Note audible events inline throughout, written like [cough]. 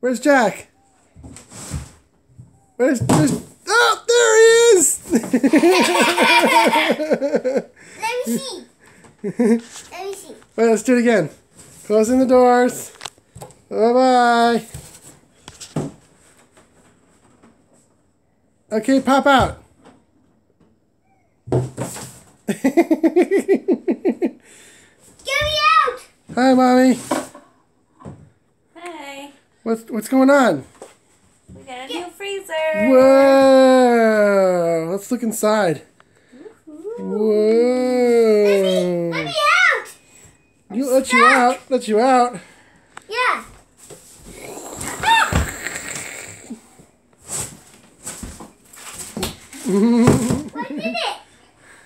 Where's Jack? Where's, where's Oh, there he is! [laughs] Let me see. Let me see. Wait, let's do it again. Closing the doors. Bye bye. Okay, pop out. [laughs] Get me out! Hi, mommy. Hey, What's what's going on? we got a new freezer. Whoa! Let's look inside. Whoa! Let Whoa! me out! You let you out. Let you out. Yeah. [laughs] what did it?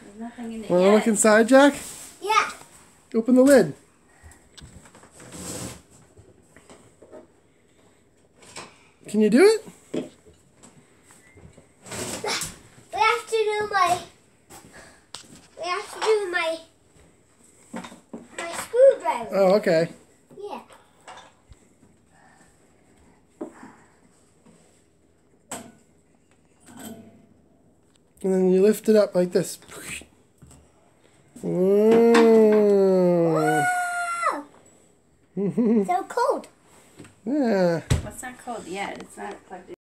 There's nothing in it Want to yet. look inside, Jack? Yeah. Open the lid. Can you do it? We have to do my. We have to do my. My screwdriver. Oh, okay. Yeah. And then you lift it up like this. Whoa. Oh, [laughs] so cold. Yeah. It's not cold yet. It's not plugged in.